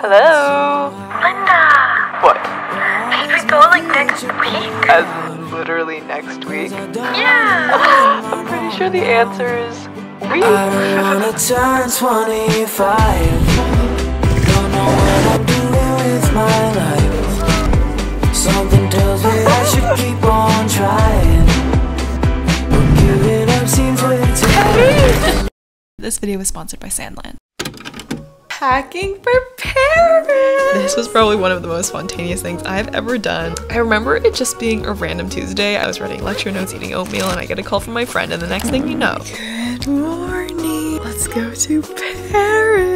Hello. Linda, What? should we go like next week? As literally next week? Yeah. I'm pretty sure the answer is we. I don't wanna turn 25. Don't know what I'm doing with my life. Something tells me I should keep on trying. But giving up seems way too This video was sponsored by Sandland. Packing for Paris. This was probably one of the most spontaneous things I've ever done. I remember it just being a random Tuesday. I was writing lecture notes, eating oatmeal, and I get a call from my friend, and the next thing you know, good morning. Let's go to Paris.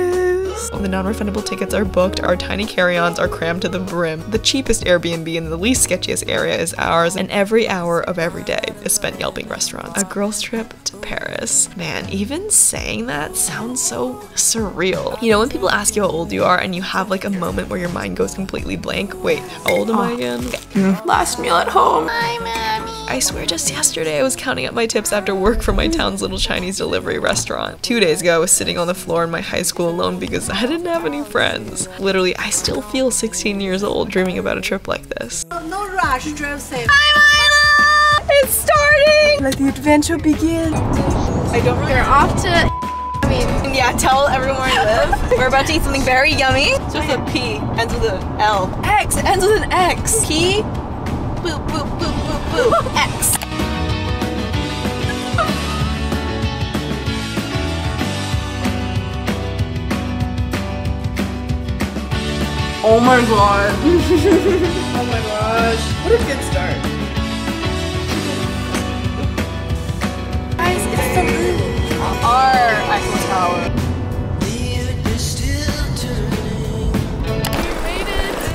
The non-refundable tickets are booked. Our tiny carry-ons are crammed to the brim. The cheapest Airbnb in the least sketchiest area is ours, and every hour of every day is spent yelping restaurants. A girl's trip to Paris. Man, even saying that sounds so surreal. You know when people ask you how old you are and you have like a moment where your mind goes completely blank? Wait, how old am I oh. again? Last meal at home. Hi, mommy. I swear just yesterday I was counting up my tips after work from my town's little Chinese delivery restaurant. Two days ago I was sitting on the floor in my high school alone because I didn't have any friends. Literally, I still feel 16 years old dreaming about a trip like this. No rush, drive safe. It's starting! Let the adventure begin. I don't We're off to. I mean, yeah, tell everyone where I live. We're about to eat something very yummy. It's just a P, ends with an L. X, ends with an X. P, boop, boop, boop, boop, boop, X. Oh my god. oh my gosh. What a good start. Guys, it's the moon. Our Eiffel Tower.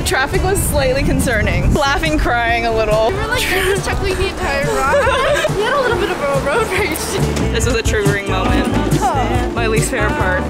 Traffic was slightly concerning. Laughing, crying a little. We were like chuckling the entire ride. we had a little bit of a road rage. This was a triggering moment. My least favorite part.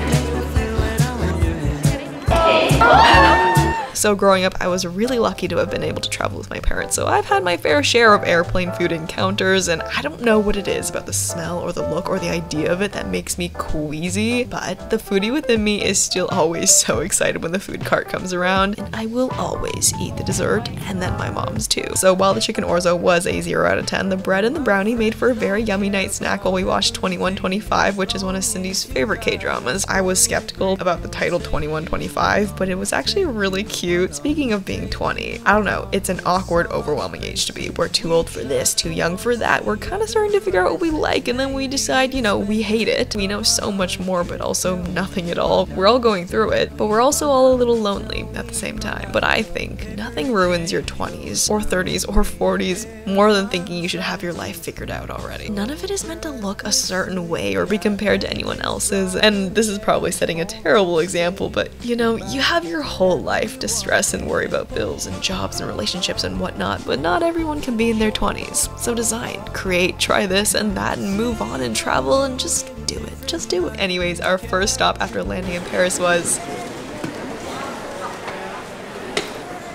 Oh. So growing up, I was really lucky to have been able to travel with my parents. So I've had my fair share of airplane food encounters, and I don't know what it is about the smell or the look or the idea of it that makes me queasy, but the foodie within me is still always so excited when the food cart comes around, and I will always eat the dessert and then my mom's too. So while the chicken orzo was a 0 out of 10, the bread and the brownie made for a very yummy night snack while we watched 2125, which is one of Cindy's favorite K-dramas. I was skeptical about the title 2125, but it was actually really cute. Speaking of being 20, I don't know, it's an awkward, overwhelming age to be. We're too old for this, too young for that. We're kind of starting to figure out what we like, and then we decide, you know, we hate it. We know so much more, but also nothing at all. We're all going through it, but we're also all a little lonely at the same time. But I think nothing ruins your 20s or 30s or 40s more than thinking you should have your life figured out already. None of it is meant to look a certain way or be compared to anyone else's, and this is probably setting a terrible example, but you know, you have your whole life to stress and worry about bills and jobs and relationships and whatnot, but not everyone can be in their 20s. So design, create, try this and that, and move on and travel and just do it. Just do it. Anyways, our first stop after landing in Paris was.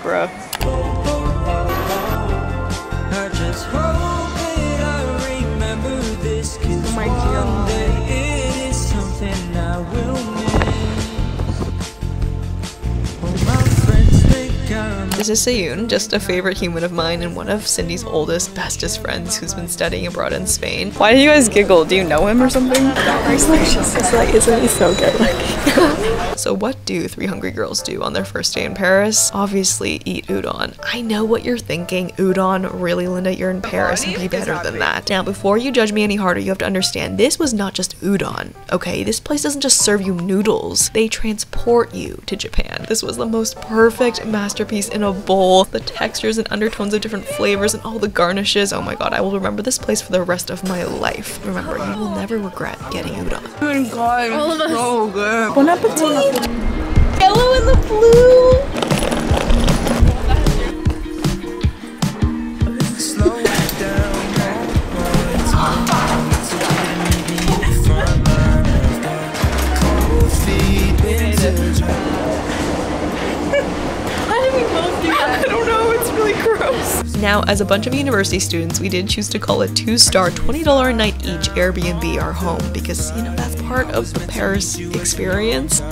Bruh. This is Sayun, just a favorite human of mine and one of Cindy's oldest, bestest friends who's been studying abroad in Spain. Why do you guys giggle? Do you know him or something? isn't he so good looking? so what do three hungry girls do on their first day in Paris? Obviously eat udon. I know what you're thinking. Udon? Really, Linda? You're in Paris. Be better than that. Now, before you judge me any harder, you have to understand this was not just udon, okay? This place doesn't just serve you noodles. They transport you to Japan. This was the most perfect masterpiece in a bowl. The textures and undertones of different flavors and all the garnishes. Oh my god, I will remember this place for the rest of my life. Remember, you will never regret getting udon. Oh my god. All of us. So good. Bon appetit. Yellow and the blue. Now, as a bunch of university students, we did choose to call a two star, $20 a night each Airbnb our home because, you know, that's part of the Paris experience.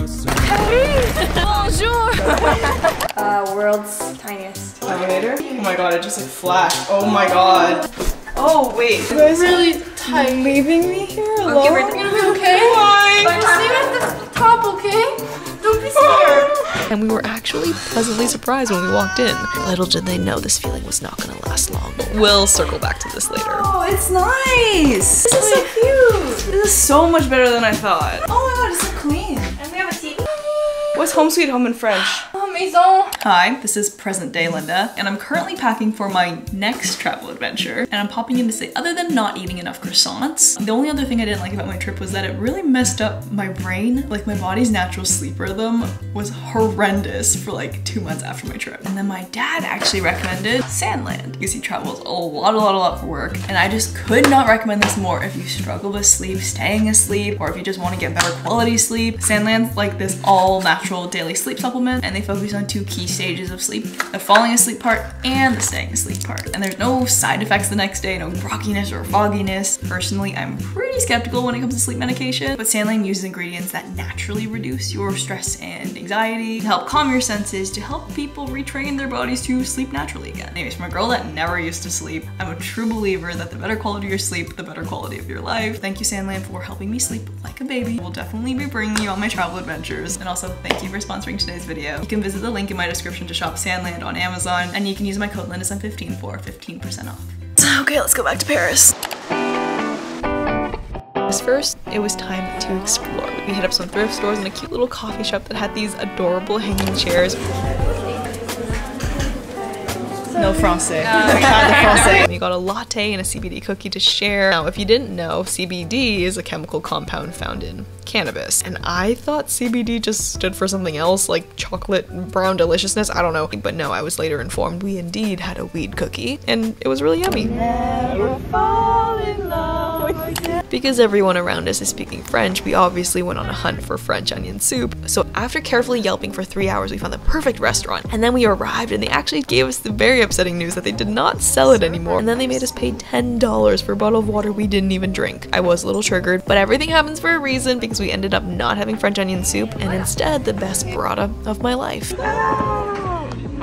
Uh, world's tiniest. Elevator? Oh my god, it just like flashed. Oh my god. Oh wait, you guys Really tight. leaving me here alone? give her the- You're gonna be okay? Why? Stay at the top, okay? Don't be scared. And we were actually pleasantly surprised when we walked in. Little did they know this feeling was not going to last long. We'll circle back to this later. Oh, it's nice. This is so cute. This is so much better than I thought. Oh my god, it's so clean. And we have a TV. What's home sweet home in French? Oh, Maison. Hi, this is present day Linda, and I'm currently packing for my next travel adventure. And I'm popping in to say, other than not eating enough croissants, the only other thing I didn't like about my trip was that it really messed up my brain. Like my body's natural sleep rhythm was horrendous for like two months after my trip. And then my dad actually recommended Sandland because he travels a lot, a lot, a lot for work. And I just could not recommend this more if you struggle with sleep, staying asleep, or if you just want to get better quality sleep. Sandland's like this all natural daily sleep supplement, and they focus on two key stages of sleep the falling asleep part and the staying asleep part. And there's no side effects the next day, no grogginess or fogginess. Personally, I'm pretty skeptical when it comes to sleep medication, but Sandland uses ingredients that naturally reduce your stress and anxiety, to help calm your senses, to help people retrain their bodies to sleep naturally again. Anyways, from a girl that never used to sleep, I'm a true believer that the better quality of your sleep, the better quality of your life. Thank you, Sandland, for helping me sleep like a baby. We'll definitely be bringing you on my travel adventures. And also, thank you for sponsoring today's video. You can visit the link in my description to shop Sandland on Amazon, and you can use my code LINDASUN15 for 15% off. Okay, let's go back to Paris. First, it was time to explore. We hit up some thrift stores and a cute little coffee shop that had these adorable hanging chairs. No français. Pas de français. We got a latte and a CBD cookie to share. Now, if you didn't know, CBD is a chemical compound found in cannabis. And I thought CBD just stood for something else, like chocolate brown deliciousness. I don't know. But no, I was later informed we indeed had a weed cookie, and it was really yummy. Because everyone around us is speaking French, we obviously went on a hunt for French onion soup. So after carefully yelping for three hours, we found the perfect restaurant. And then we arrived and they actually gave us the very upsetting news that they did not sell it anymore. And then they made us pay $10 for a bottle of water we didn't even drink. I was a little triggered, but everything happens for a reason because we ended up not having French onion soup and instead the best burrata of my life.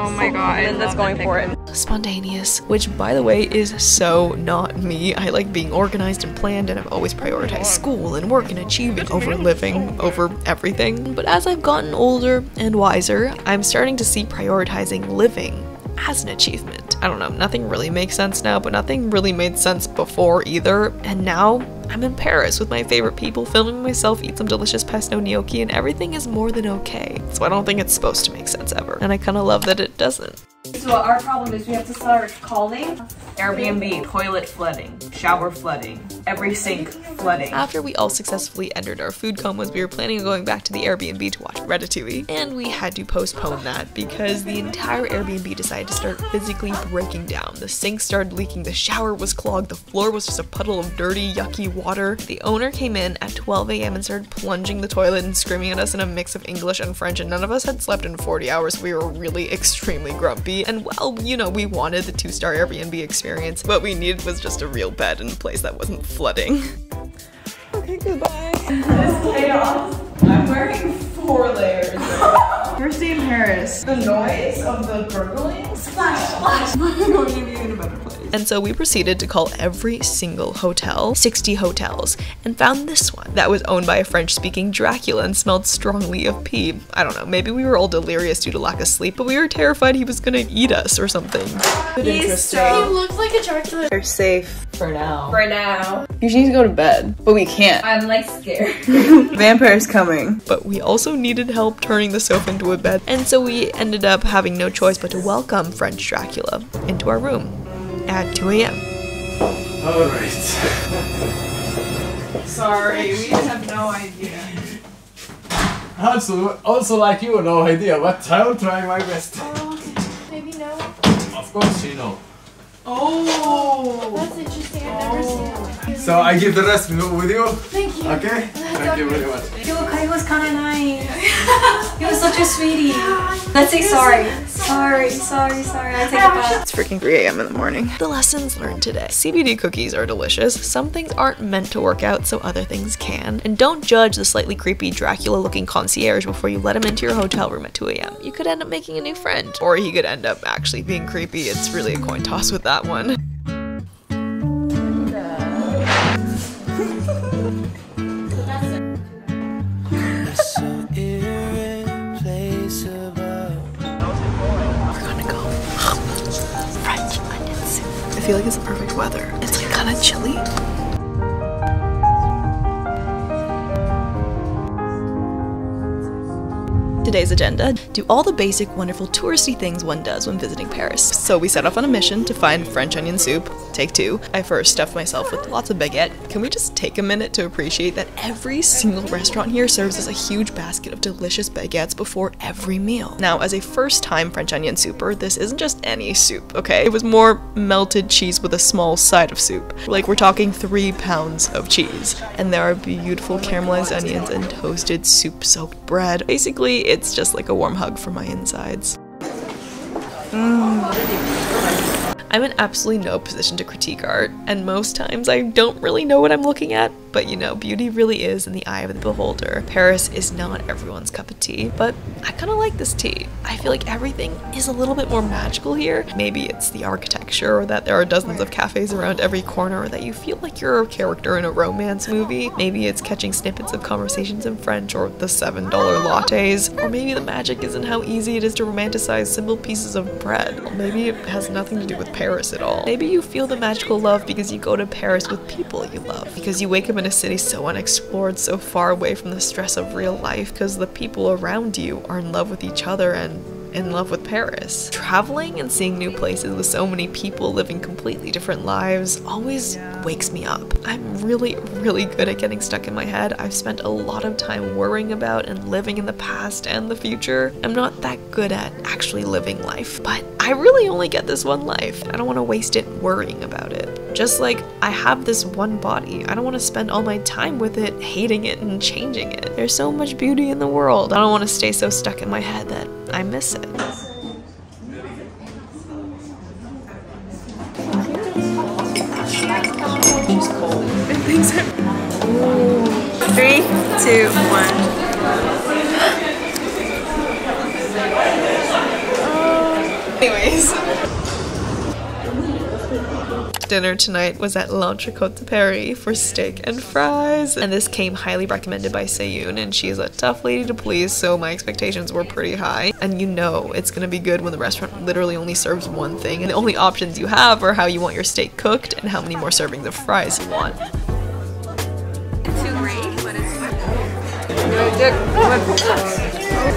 Oh my god. Linda's going for it. Spontaneous, which by the way is so not me. I like being organized and planned, and I've always prioritized school and work and achievement over living, over everything. But as I've gotten older and wiser, I'm starting to see prioritizing living as an achievement. I don't know, nothing really makes sense now, but nothing really made sense before either. And now I'm in Paris with my favorite people, filming myself eat some delicious pesto gnocchi, and everything is more than okay. So I don't think it's supposed to make sense ever. And I kind of love that it doesn't. So our problem is we have to start calling. Airbnb, toilet flooding, shower flooding, every sink flooding. After we all successfully entered our food comas, we were planning on going back to the Airbnb to watch Ratatouille, and we had to postpone that because the entire Airbnb decided to start physically breaking down. The sink started leaking, the shower was clogged, the floor was just a puddle of dirty, yucky water. The owner came in at 12 a.m. and started plunging the toilet and screaming at us in a mix of English and French, and none of us had slept in 40 hours. We were really extremely grumpy, and well, you know, we wanted the two-star Airbnb experience. What we needed was just a real bed in a place that wasn't flooding. okay, goodbye. This chaos. I'm wearing four layers. First day in Paris. The noise of the gurgling. Splash, splash. I'm going to be in a better place. And so we proceeded to call every single hotel, 60 hotels, and found this one that was owned by a French speaking Dracula and smelled strongly of pee. I don't know, maybe we were all delirious due to lack of sleep, but we were terrified he was gonna eat us or something. He's Interesting. He looks like a Dracula. They're safe for now. For now. You need to go to bed, but we can't. I'm like scared. Vampire's coming. But we also needed help turning the sofa into a bed, and so we ended up having no choice but to welcome French Dracula into our room at 2 a.m. Alright. Sorry, we have no idea. Also, also like you, no idea, but I'll try my best. Oh, Maybe no. Of course you know. Oh. That's interesting. I've never seen it. So I give the rest with you, Thank you. okay? Thank you very much. Yo, Kai was kind of nice. he was such a sweetie. Let's say sorry. Sorry, sorry, sorry. I take it back. It's freaking 3 a.m. in the morning. The lessons learned today. CBD cookies are delicious. Some things aren't meant to work out, so other things can. And don't judge the slightly creepy Dracula looking concierge before you let him into your hotel room at 2 a.m. You could end up making a new friend. Or he could end up actually being creepy. It's really a coin toss with that one. Weather. It's like kind of chilly. Today's agenda do all the basic, wonderful touristy things one does when visiting Paris. So we set off on a mission to find French onion soup. Take two. I first stuffed myself with lots of baguette. Can we just take a minute to appreciate that every single restaurant here serves us a huge basket of delicious baguettes before every meal? Now, as a first time French onion souper, this isn't just any soup, okay? It was more melted cheese with a small side of soup. Like, we're talking three pounds of cheese. And there are beautiful caramelized onions and toasted soup soaked bread. Basically, it's just like a warm hug for my insides. Mm. I'm in absolutely no position to critique art, and most times I don't really know what I'm looking at, but you know, beauty really is in the eye of the beholder. Paris is not everyone's cup of tea, but I kind of like this tea. I feel like everything is a little bit more magical here. Maybe it's the architecture, or that there are dozens of cafes around every corner, or that you feel like you're a character in a romance movie. Maybe it's catching snippets of conversations in French, or the $7 lattes, or maybe the magic is in how easy it is to romanticize simple pieces of bread. Or maybe it has nothing to do with Paris at all. Maybe you feel the magical love because you go to Paris with people you love. Because you wake up in a city so unexplored, so far away from the stress of real life, because the people around you are in love with each other and in love with Paris. Traveling and seeing new places with so many people living completely different lives always wakes me up. I'm really, really good at getting stuck in my head. I've spent a lot of time worrying about and living in the past and the future. I'm not that good at actually living life, but I really only get this one life. I don't want to waste it worrying about it. Just like I have this one body, I don't want to spend all my time with it, hating it and changing it. There's so much beauty in the world. I don't want to stay so stuck in my head that I miss it. Three, two, one. Anyways. Dinner tonight was at L'Entrecôte de Paris for steak and fries, and this came highly recommended by Sayun, and she's a tough lady to please, so my expectations were pretty high. And you know it's gonna be good when the restaurant literally only serves one thing, and the only options you have are how you want your steak cooked and how many more servings of fries you want.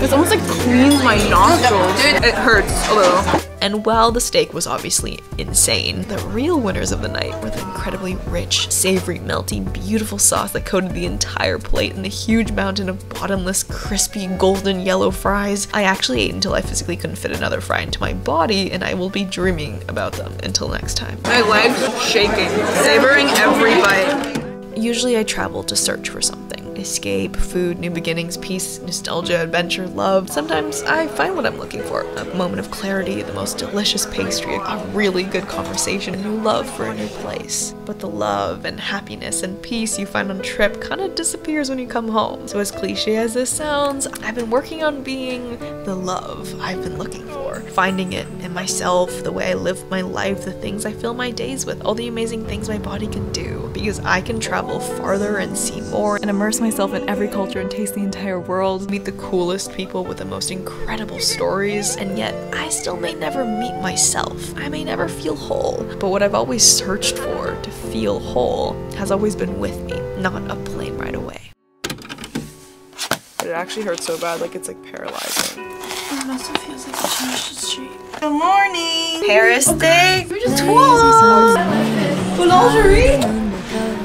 It's almost like cleans my nostrils. Dude. It hurts a little. And while the steak was obviously insane, the real winners of the night were the incredibly rich, savory, melty, beautiful sauce that coated the entire plate and the huge mountain of bottomless, crispy, golden yellow fries. I actually ate until I physically couldn't fit another fry into my body, and I will be dreaming about them until next time. My legs shaking, savoring every bite. Usually I travel to search for something. Escape, food, new beginnings, peace, nostalgia, adventure, love. Sometimes I find what I'm looking for. A moment of clarity, the most delicious pastry, a really good conversation, a new love for a new place. But the love and happiness and peace you find on trip kind of disappears when you come home. So as cliche as this sounds, I've been working on being the love I've been looking for. Finding it in myself, the way I live my life, the things I fill my days with, all the amazing things my body can do. Because I can travel farther and see more and immerse myself in every culture and taste the entire world. meet the coolest people with the most incredible stories, and yet I still may never meet myself. I may never feel whole. But what I've always searched for to feel whole has always been with me, not a plane ride away. But it actually hurts so bad, like it's like paralyzing. It also feels like a change the street. Good morning. Paris day. Boulangerie? go.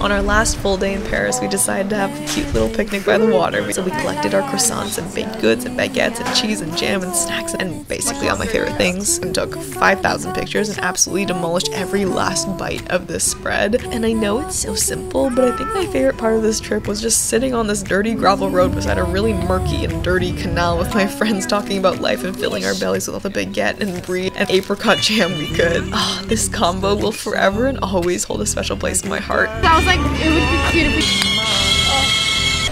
On our last full day in Paris, we decided to have a cute little picnic by the water. So we collected our croissants and baked goods and baguettes and cheese and jam and snacks and basically all my favorite things and took 5,000 pictures and absolutely demolished every last bite of this spread. And I know it's so simple, but I think my favorite part of this trip was just sitting on this dirty gravel road beside a really murky and dirty canal with my friends talking about life and filling our bellies with all the baguette and brie and apricot jam we could. Ah, this combo will forever and always hold a special place in my heart. I was like, it would be cute if we.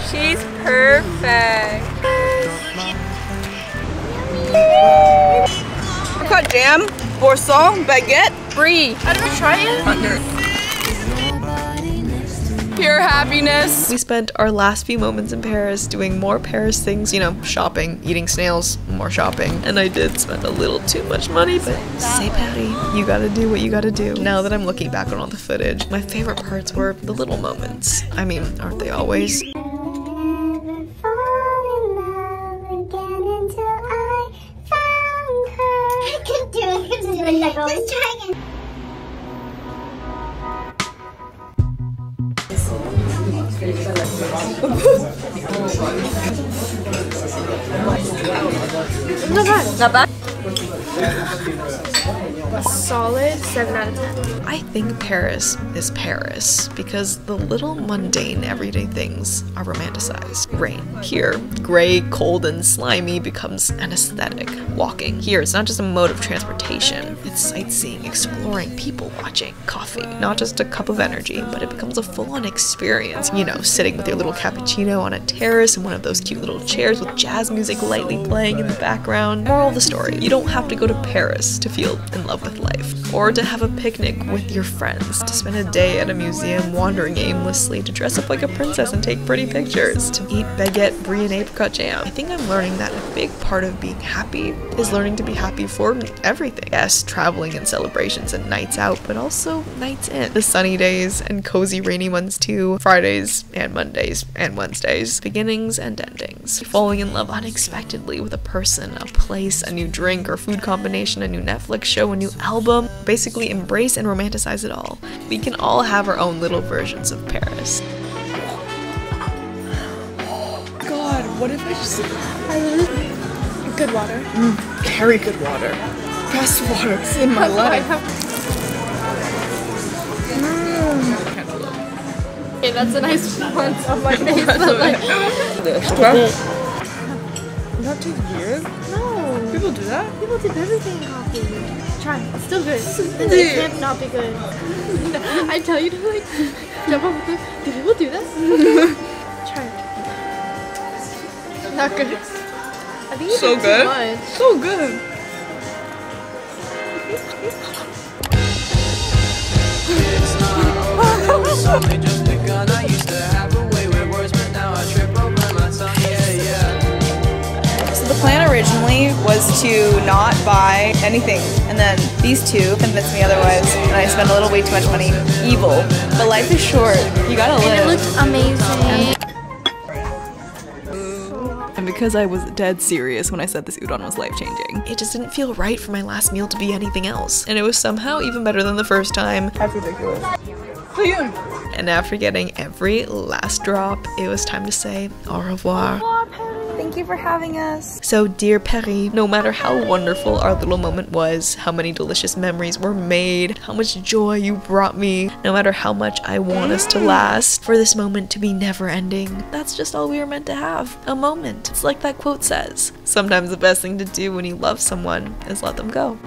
She's perfect. Cut jam, boursin, baguette, brie. I didn't know, try it. Pure happiness. We spent our last few moments in Paris doing more Paris things, you know, shopping, eating snails, more shopping. And I did spend a little too much money, but say Patty, you gotta do what you gotta do. Now that I'm looking back on all the footage, my favorite parts were the little moments. I mean, aren't they always? Not bad. Solid 7 out of 10. I think Paris is Paris because the little mundane everyday things are romanticized. Rain. Here, gray, cold, and slimy becomes an aesthetic. Walking. Here, it's not just a mode of transportation, it's sightseeing, exploring, people watching, coffee. Not just a cup of energy, but it becomes a full on experience. You know, sitting with your little cappuccino on a terrace in one of those cute little chairs with jazz music lightly playing in the background. Moral of the story you don't have to go to Paris to feel in love with life, or to have a picnic with your friends, to spend a day at a museum wandering aimlessly, to dress up like a princess and take pretty pictures, to eat baguette, brie, and apricot jam. I think I'm learning that a big part of being happy is learning to be happy for everything. Yes, traveling and celebrations and nights out, but also nights in. The sunny days and cozy rainy ones too, Fridays and Mondays and Wednesdays, beginnings and endings. Falling in love unexpectedly with a person, a place, a new drink or food combination, a new Netflix show, a new album. Basically, embrace and romanticize it all. We can all have our own little versions of Paris. God, what if I just Good water. Mm, carry good water? Best water in my life. Mm. Okay, that's a nice one on oh my face. but, like, Not too weird. no. People do that. People dip everything in coffee. Try. It's still good. It can't not be good. I tell you to like jump off a cliff. Do people do this? Try it. Not good. I think you So did good. Too much. So good. Only just begun. I was to not buy anything, and then these two convinced me otherwise, and I spent a little way too much money. Evil. But life is short. You gotta And it live. looked amazing. And because I was dead serious when I said this udon was life changing. It just didn't feel right for my last meal to be anything else. And it was somehow even better than the first time. That's ridiculous. And after getting every last drop, it was time to say au revoir. Thank you for having us. So, dear Perry, no matter how wonderful our little moment was, how many delicious memories were made, how much joy you brought me, no matter how much I want us to last, for this moment to be never ending, that's just all we were meant to have a moment. It's like that quote says sometimes the best thing to do when you love someone is let them go.